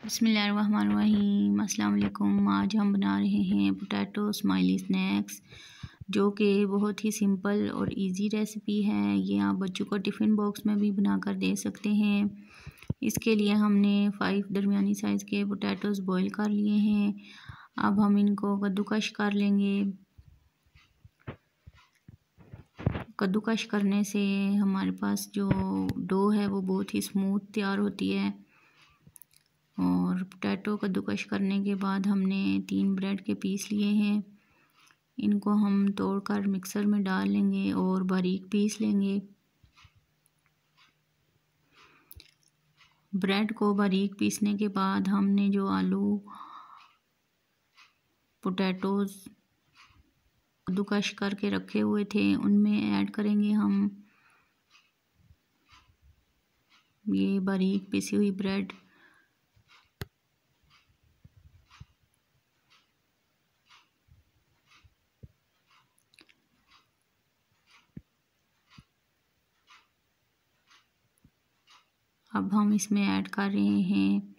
बसमीम अल्लाम आज हम बना रहे हैं पोटैटो स्माइली स्नैक्स, जो कि बहुत ही सिंपल और इजी रेसिपी है। ये आप बच्चों को टिफ़िन बॉक्स में भी बनाकर दे सकते हैं। इसके लिए हमने फ़ाइव दरमियानी साइज़ के पोटैटोज़ बॉईल कर लिए हैं। अब हम इनको कद्दूकश कर लेंगे। कद्दूकश करने से हमारे पास जो डो है वो बहुत ही स्मूथ तैयार होती है। और पोटैटो कद्दूकश करने के बाद हमने तीन ब्रेड के पीस लिए हैं। इनको हम तोड़कर मिक्सर में डाल लेंगे और बारीक पीस लेंगे। ब्रेड को बारीक पीसने के बाद हमने जो आलू, पोटैटोज़, कद्दूकश करके रखे हुए थे, उनमें ऐड करेंगे हम ये बारीक पीसी हुई ब्रेड। अब हम इसमें ऐड कर रहे हैं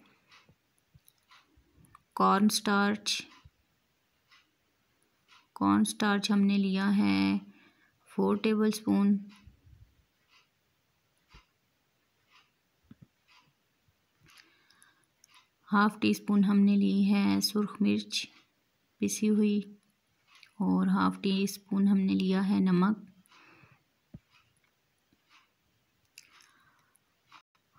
कॉर्न स्टार्च कॉर्न स्टार्च हमने लिया है four tablespoon half teaspoon हमने ली है सुरख मिर्च पिसी हुई और हाफ़ टी स्पून हमने लिया है नमक।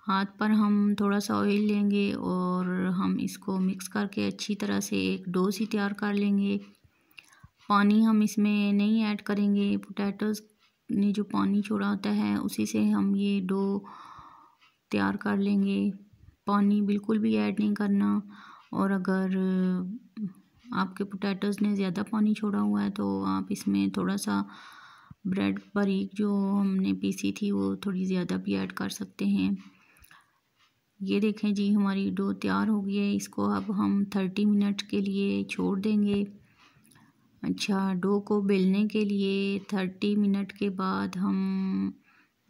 हाथ पर हम थोड़ा सा ऑयल लेंगे और हम इसको मिक्स करके अच्छी तरह से एक डो सी तैयार कर लेंगे। पानी हम इसमें नहीं ऐड करेंगे। पोटैटोज़ ने जो पानी छोड़ा होता है, उसी से हम ये डो तैयार कर लेंगे। पानी बिल्कुल भी ऐड नहीं करना और अगर आपके पोटैटोज़ ने ज़्यादा पानी छोड़ा हुआ है तो आप इसमें थोड़ा सा ब्रेड बारीक जो हमने पीसी थी, वो थोड़ी ज़्यादा भी ऐड कर सकते हैं। ये देखें जी, हमारी डो तैयार हो गई है। इसको अब हम थर्टी मिनट के लिए छोड़ देंगे। अच्छा डो को बेलने के लिए थर्टी मिनट के बाद हम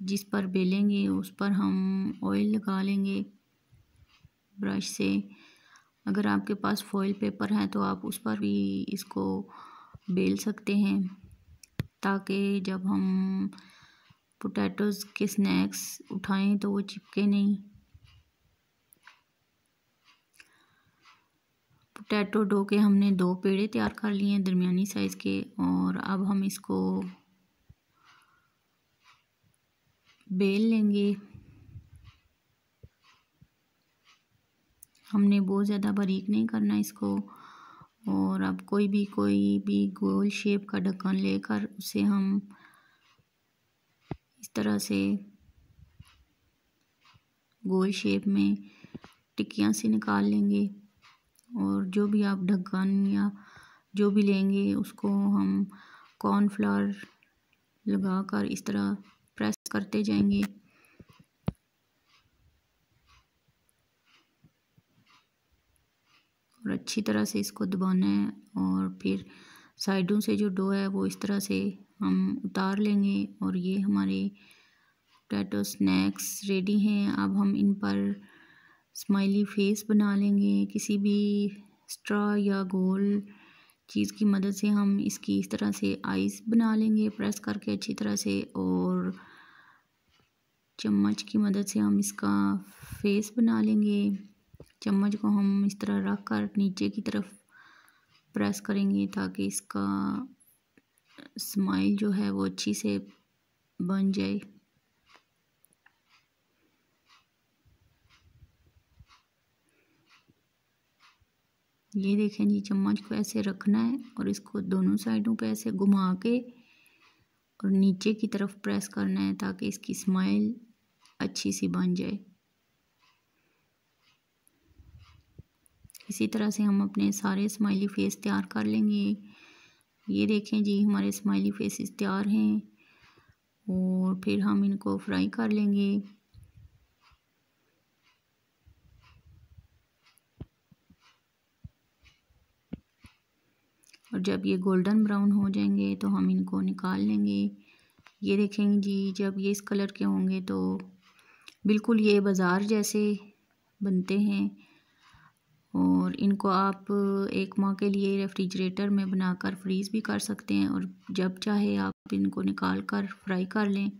जिस पर बेलेंगे, उस पर हम ऑयल लगा लेंगे ब्रश से। अगर आपके पास फॉइल पेपर है तो आप उस पर भी इसको बेल सकते हैं, ताकि जब हम पोटैटोज़ के स्नैक्स उठाएँ तो वो चिपके नहीं। पोटैटो डो के हमने दो पेड़े तैयार कर लिए हैं दरमियानी साइज़ के और अब हम इसको बेल लेंगे। हमने बहुत ज़्यादा बारीक नहीं करना इसको और अब कोई भी कोई भी गोल शेप का ढक्कन लेकर उसे हम इस तरह से गोल शेप में टिक्कियाँ से निकाल लेंगे। और जो भी आप ढक्कन या जो भी लेंगे, उसको हम कॉर्नफ्लावर लगाकर इस तरह प्रेस करते जाएँगे। और अच्छी तरह से इसको दबाना है और फिर साइडों से जो डो है, वो इस तरह से हम उतार लेंगे और ये हमारे पोटैटो स्नैक्स रेडी हैं। अब हम इन पर स्माइली फेस बना लेंगे, किसी भी स्ट्रा या गोल चीज़ की मदद से हम इसकी इस तरह से आइस बना लेंगे प्रेस करके अच्छी तरह से और चम्मच की मदद से हम इसका फेस बना लेंगे। चम्मच को हम इस तरह रख कर नीचे की तरफ़ प्रेस करेंगे ताकि इसका स्माइल जो है वो अच्छी से बन जाए। ये देखें जी, चम्मच को ऐसे रखना है और इसको दोनों साइडों पे ऐसे घुमा के और नीचे की तरफ़ प्रेस करना है ताकि इसकी स्माइल अच्छी सी बन जाए। इसी तरह से हम अपने सारे स्माइली फेस तैयार कर लेंगे। ये देखें जी, हमारे स्माइली फेसेस तैयार हैं और फिर हम इनको फ्राई कर लेंगे। और जब ये गोल्डन ब्राउन हो जाएँगे तो हम इनको निकाल लेंगे। ये देखेंगे जी, जब ये इस कलर के होंगे तो बिल्कुल ये बाज़ार जैसे बनते हैं और इनको आप एक माह के लिए रेफ्रिजरेटर में बनाकर फ्रीज़ भी कर सकते हैं और जब चाहे आप इनको निकाल कर फ्राई कर लें।